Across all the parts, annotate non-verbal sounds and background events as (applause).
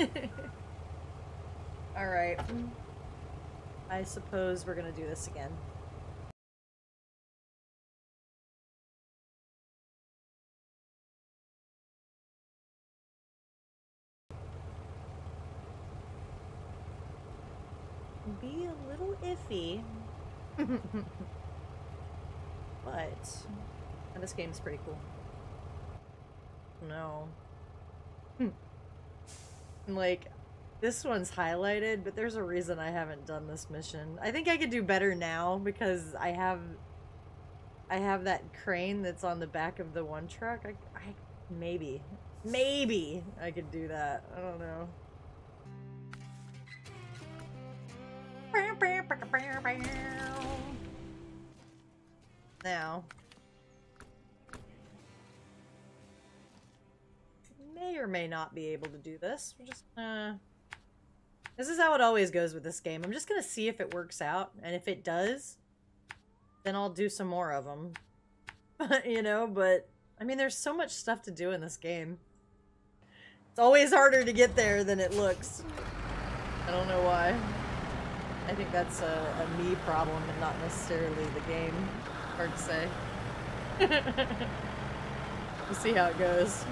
(laughs) Alright. I suppose we're gonna do this again. Be a little iffy. (laughs) but and this game's pretty cool. No. (laughs) like, this one's highlighted, but there's a reason I haven't done this mission. I think I could do better now because I have I have that crane that's on the back of the one truck. I, I maybe maybe I could do that. I don't know. Now, may or may not be able to do this. We're just uh This is how it always goes with this game. I'm just gonna see if it works out, and if it does, then I'll do some more of them. (laughs) you know, but I mean, there's so much stuff to do in this game. It's always harder to get there than it looks. I don't know why. I think that's a, a me problem and not necessarily the game. Hard to say. (laughs) we'll see how it goes.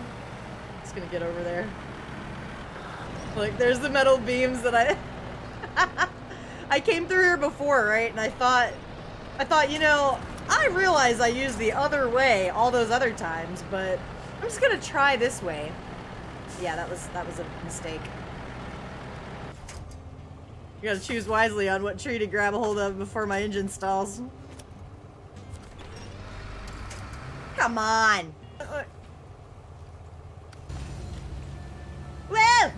Gonna get over there. Like, there's the metal beams that I... (laughs) I came through here before, right? And I thought... I thought, you know, I realize I used the other way all those other times, but I'm just gonna try this way. Yeah, that was that was a mistake. You gotta choose wisely on what tree to grab a hold of before my engine stalls. Come on! Uh, Whoa!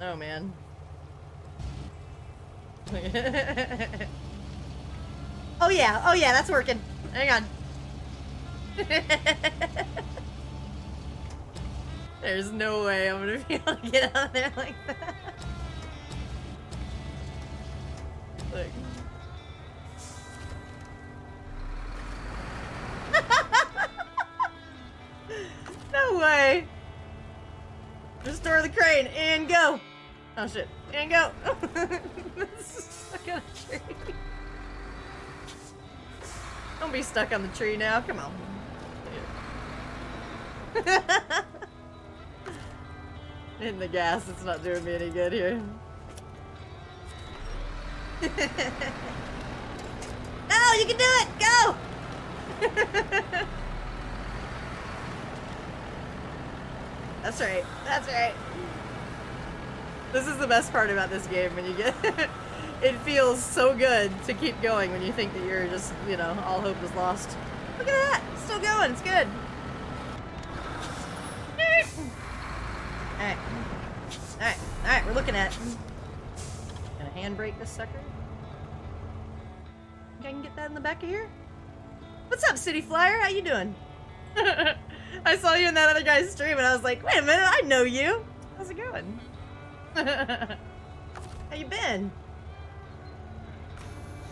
oh man. Oh yeah, oh yeah, that's working. Hang on. There's no way I'm gonna be able to get out of there like that. Look. (laughs) no way! Restore the crane and go! Oh shit. And go! (laughs) stuck on a tree. Don't be stuck on the tree now, come on. (laughs) In the gas, it's not doing me any good here. (laughs) no, you can do it! Go! That's right. That's right. This is the best part about this game when you get (laughs) it feels so good to keep going when you think that you're just, you know, all hope is lost. Look at that! Still going, it's good. Alright. Alright, alright, we're looking at it. Gonna handbrake this sucker. Think I can get that in the back of here? What's up, City Flyer? How you doing? (laughs) I saw you in that other guy's stream and I was like, wait a minute, I know you. How's it going? How you been?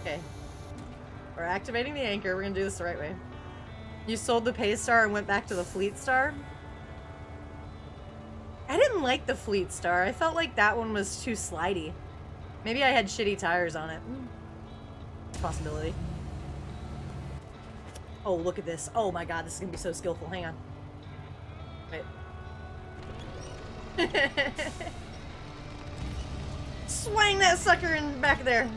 Okay. We're activating the anchor. We're gonna do this the right way. You sold the Paystar and went back to the Fleetstar? I didn't like the Fleetstar. I felt like that one was too slidey. Maybe I had shitty tires on it. Possibility. Oh, look at this. Oh my god, this is gonna be so skillful. Hang on. Wait. (laughs) Swing that sucker in back there.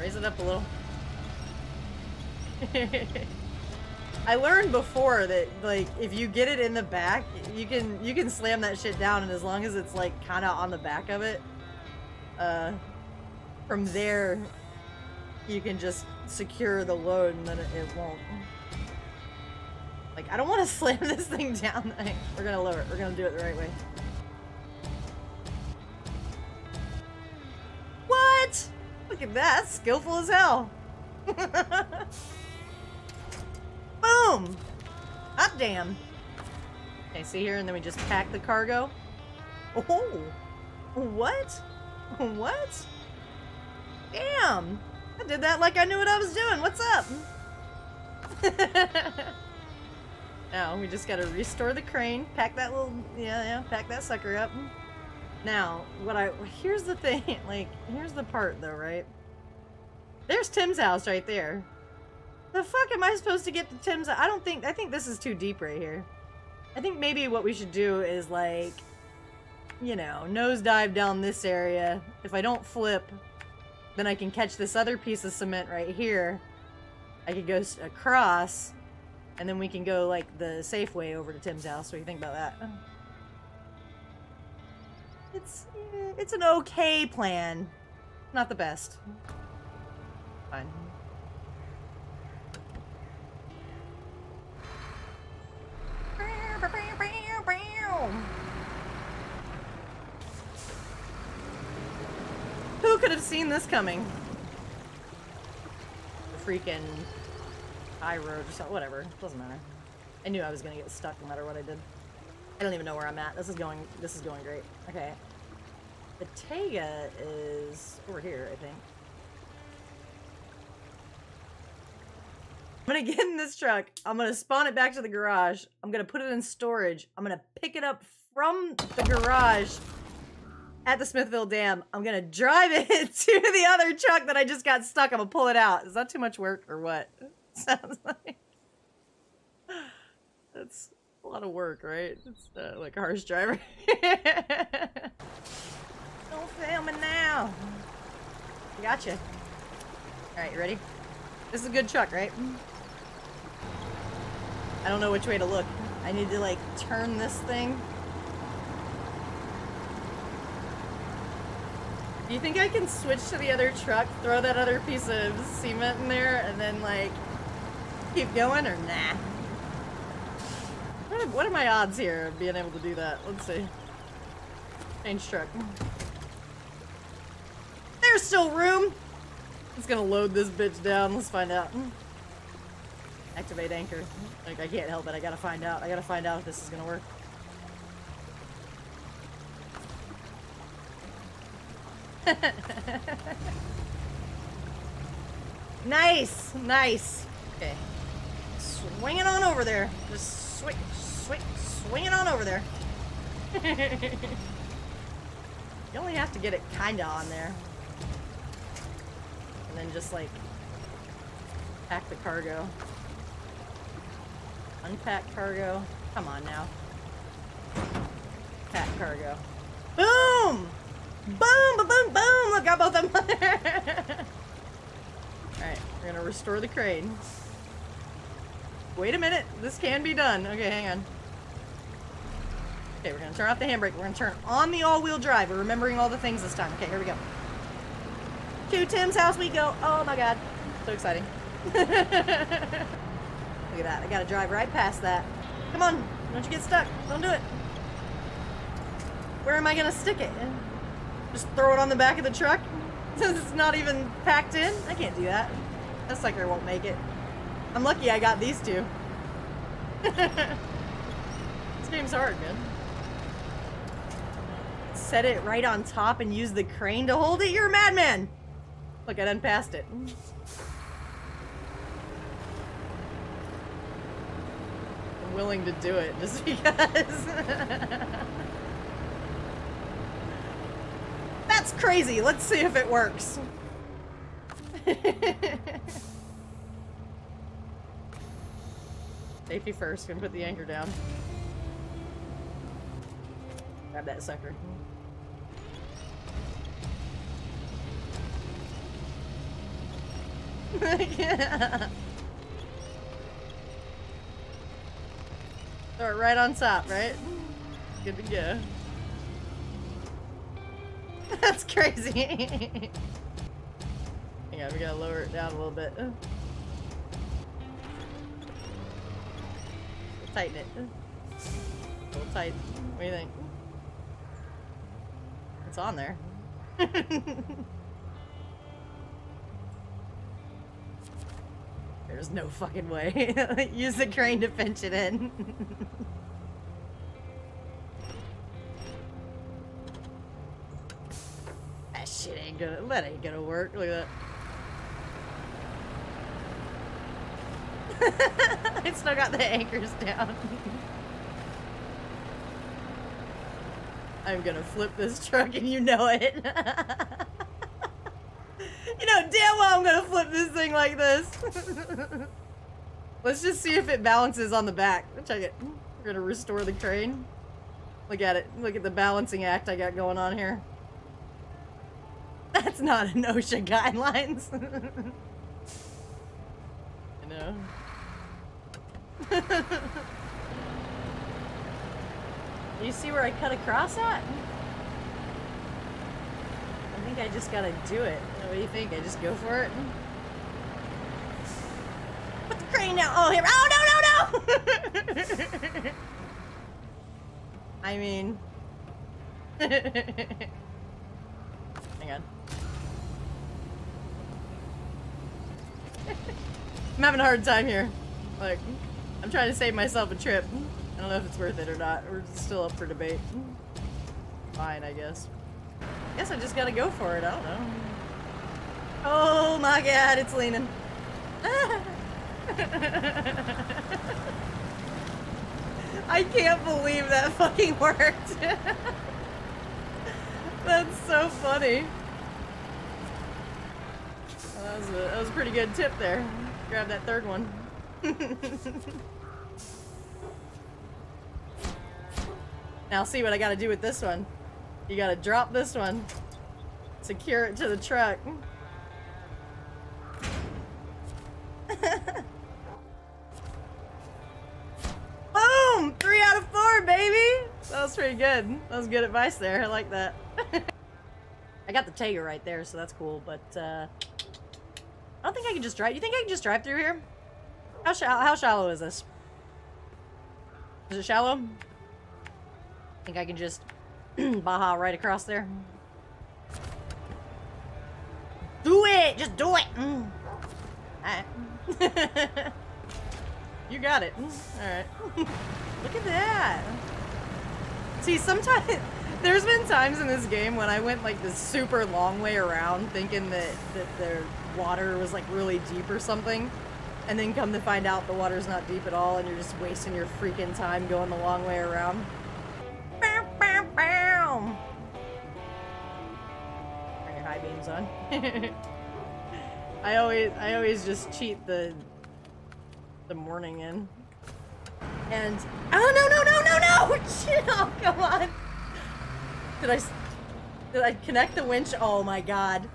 Raise it up a little. (laughs) I learned before that like if you get it in the back, you can you can slam that shit down and as long as it's like kind of on the back of it, uh from there you can just secure the load and then it, it won't. Like I don't want to (laughs) slam this thing down. (laughs) We're going to lower it. We're going to do it the right way. At that. Skillful as hell. (laughs) Boom! Hot damn. Okay, see here, and then we just pack the cargo. Oh! What? What? Damn! I did that like I knew what I was doing. What's up? Now, (laughs) oh, we just gotta restore the crane, pack that little, yeah, yeah, pack that sucker up. Now, what I, (laughs) here's the thing, (laughs) like, here's the part though, right? There's Tim's house right there. The fuck am I supposed to get to Tim's? I don't think, I think this is too deep right here. I think maybe what we should do is like, you know, nosedive down this area. If I don't flip, then I can catch this other piece of cement right here. I could go across, and then we can go like the safe way over to Tim's house. What do you think about that? It's it's an okay plan, not the best. Fine. Who could have seen this coming? The freaking high road or something. Whatever. Doesn't matter. I knew I was gonna get stuck no matter what I did. I don't even know where I'm at. This is going this is going great. Okay. The Tayga is over here, I think. I'm gonna get in this truck. I'm gonna spawn it back to the garage. I'm gonna put it in storage. I'm gonna pick it up from the garage at the Smithville Dam. I'm gonna drive (laughs) it to the other truck that I just got stuck. I'm gonna pull it out. Is that too much work or what? (laughs) Sounds like lot of work, right? It's uh, like a harsh driver. (laughs) Don't fail me now. Gotcha. All right, you ready? This is a good truck, right? I don't know which way to look. I need to like turn this thing. Do you think I can switch to the other truck, throw that other piece of cement in there, and then like keep going or nah? What are, what are my odds here of being able to do that? Let's see. Change truck. There's still room! It's gonna load this bitch down. Let's find out. Activate anchor. Like, I can't help it. I gotta find out. I gotta find out if this is gonna work. (laughs) nice! Nice! Okay. Swing it on over there. Just swing, swing, swing it on over there. (laughs) you only have to get it kinda on there. And then just like pack the cargo. Unpack cargo. Come on now. Pack cargo. Boom! Boom! Boom! Boom! Boom! Look, got both of them. (laughs) Alright, we're gonna restore the crane. Wait a minute. This can be done. Okay, hang on. Okay, we're gonna turn off the handbrake. We're gonna turn on the all-wheel drive. We're remembering all the things this time. Okay, here we go. To Tim's house we go. Oh my god. So exciting. (laughs) Look at that. I gotta drive right past that. Come on. Don't you get stuck. Don't do it. Where am I gonna stick it? Just throw it on the back of the truck? (laughs) Since it's not even packed in? I can't do that. That sucker won't make it. I'm lucky I got these two. (laughs) this game's hard, man. Set it right on top and use the crane to hold it? You're a madman! Look, I done passed it. I'm willing to do it just (laughs) because. That's crazy. Let's see if it works. (laughs) Safety first. Gonna put the anchor down. Grab that sucker. (laughs) Throw it right on top, right? Good to go. (laughs) That's crazy. (laughs) Hang on, we gotta lower it down a little bit. Tighten it. A little tight. What do you think? It's on there. There's no fucking way. (laughs) Use the crane to pinch it in. (laughs) that shit ain't gonna, that ain't gonna work. Look at that. (laughs) I still got the anchors down. I'm gonna flip this truck and you know it. You know damn well I'm gonna flip this thing like this. (laughs) Let's just see if it balances on the back. Check it. We're gonna restore the train. Look at it. Look at the balancing act I got going on here. That's not an (laughs) OSHA guidelines. (laughs) you know. you see where I cut across at? I think I just gotta do it. What do you think? I just go for it? Put the crane down. Oh, here. Oh, no, no, no! (laughs) I mean... (laughs) Hang on. (laughs) I'm having a hard time here. Like, I'm trying to save myself a trip. I don't know if it's worth it or not. We're still up for debate. Fine, I guess. I Guess I just gotta go for it. I don't know. Oh my god, it's leaning. I can't believe that fucking worked. That's so funny. That was, a, that was a pretty good tip there. Grab that third one. (laughs) now see what I gotta do with this one. You gotta drop this one. Secure it to the truck. Good. That was good advice there. I like that. (laughs) I got the Tayga right there, so that's cool, but, uh... I don't think I can just drive. You think I can just drive through here? How, shallow, how shallow is this? Is it shallow? I think I can just (clears throat) Baja right across there? Do it! Just do it! Mm. Alright. (laughs) you got it. Alright. (laughs) Look at that. See, sometimes... (laughs) There's been times in this game when I went like this super long way around thinking that, that the water was like really deep or something. And then come to find out the water's not deep at all and you're just wasting your freaking time going the long way around. Your high beams on. (laughs) I always I always just cheat the the morning in. And oh no no no no no! (laughs) Oh come on! Did I did I connect the winch? Oh my god!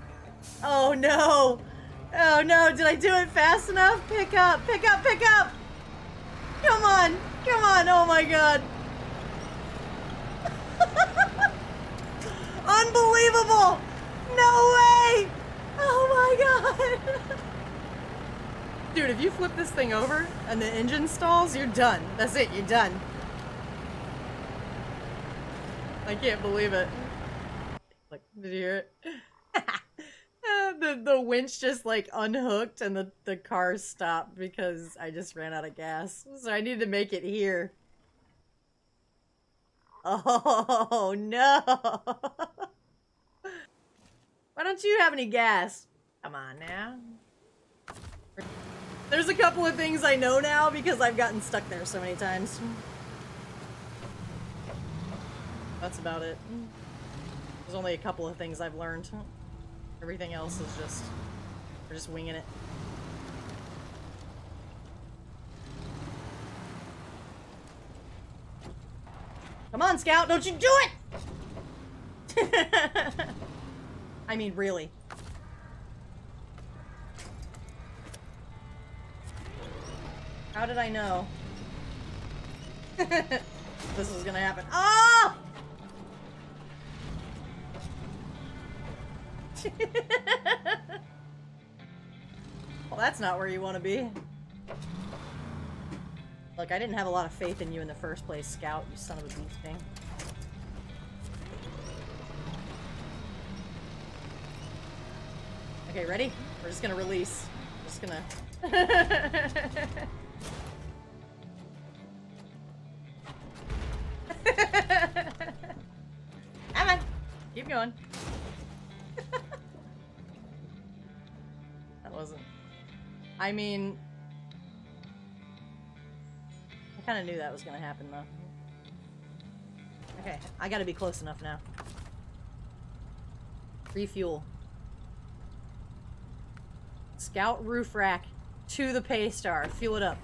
Oh no! Oh no! Did I do it fast enough? Pick up! Pick up! Pick up! Come on! Come on! Oh my god! Unbelievable! No way! Oh my god! Dude, if you flip this thing over and the engine stalls, you're done. That's it, you're done. I can't believe it. Like, did you hear it? (laughs) Uh, the the winch just like unhooked and the the car stopped because I just ran out of gas. So I need to make it here. Oh (laughs) no! (laughs) Why don't you have any gas? Come on now. There's a couple of things I know now because I've gotten stuck there so many times. That's about it. There's only a couple of things I've learned. Everything else is just... We're just winging it. Come on, Scout, don't you do it! (laughs) I mean, really. How did I know? (laughs) this was gonna happen. Ah! (laughs) well, that's not where you want to be. Look, I didn't have a lot of faith in you in the first place, Scout, you son of a beef thing. Okay, ready? We're just gonna release. We're just gonna... (laughs) Keep going. (laughs) that wasn't... I mean... I kind of knew that was going to happen, though. Okay, I gotta be close enough now. Refuel. Scout roof rack to the Paystar. Fuel it up.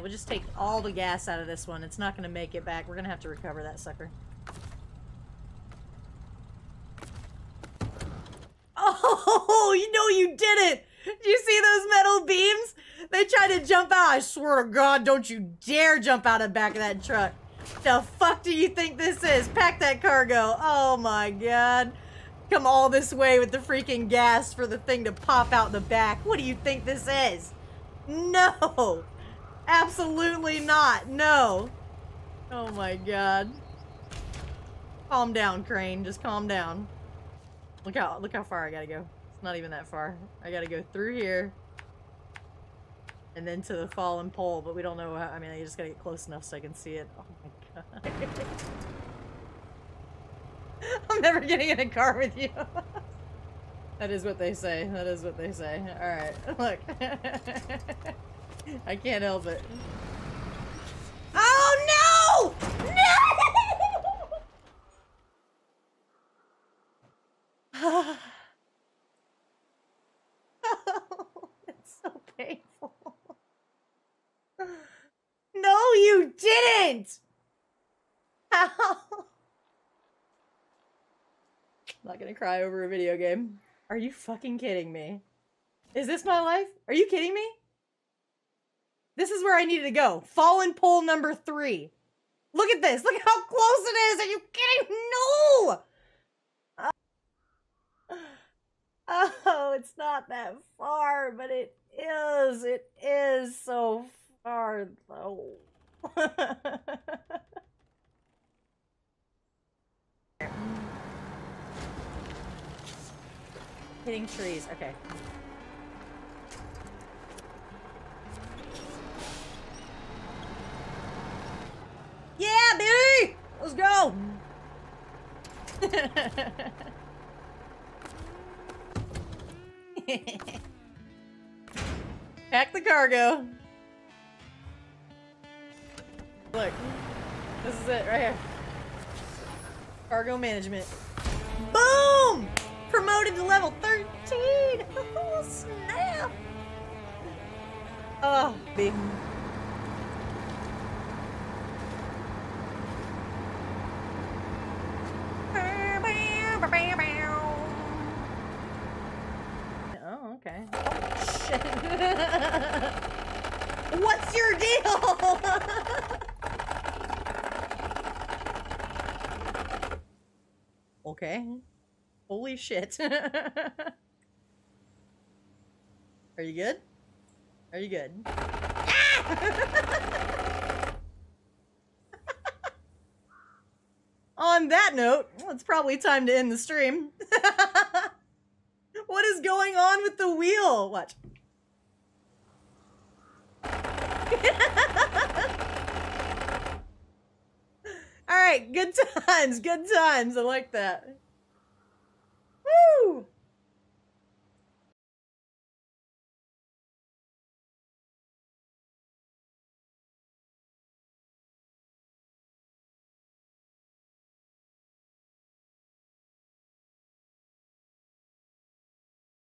We'll just take all the gas out of this one. It's not going to make it back. We're going to have to recover that sucker. (laughs) Oh, you know you did it! Do you see those metal beams? They tried to jump out. I swear to God, don't you dare jump out of the back of that truck. The fuck do you think this is? Pack that cargo. Oh my God. Come all this way with the freaking gas for the thing to pop out the back. What do you think this is? No. Absolutely not. No. Oh my god. Calm down, Crane. Just calm down. Look how look how far I gotta go. It's not even that far. I gotta go through here. And then to the fallen pole, but we don't know how, I mean, I just gotta get close enough so I can see it. Oh my god. (laughs) I'm never getting in a car with you. (laughs) that is what they say. That is what they say. Alright, (laughs) look. I can't help it. Oh no! No! oh, (laughs) it's so painful. No, you didn't! How? I'm not gonna cry over a video game. Are you fucking kidding me? Is this my life? Are you kidding me? This is where I needed to go. Fallen pole number three. Look at this. Look how close it is. Are you kidding? No! Uh, oh, it's not that far, but it is. It is so far, though. (laughs) Hitting trees. Okay. Cargo. Look. This is it right here. Cargo management. Boom! Promoted to level 13! (laughs) Oh, snap! Oh, big. Oh, okay. Oh, shit. What's your deal? okay. Holy shit. (laughs) Are you good? Are you good? Ah! (laughs) On that note, well, it's probably time to end the stream. (laughs) what is going on with the wheel? Watch. All right, good times, good times. I like that. Woo!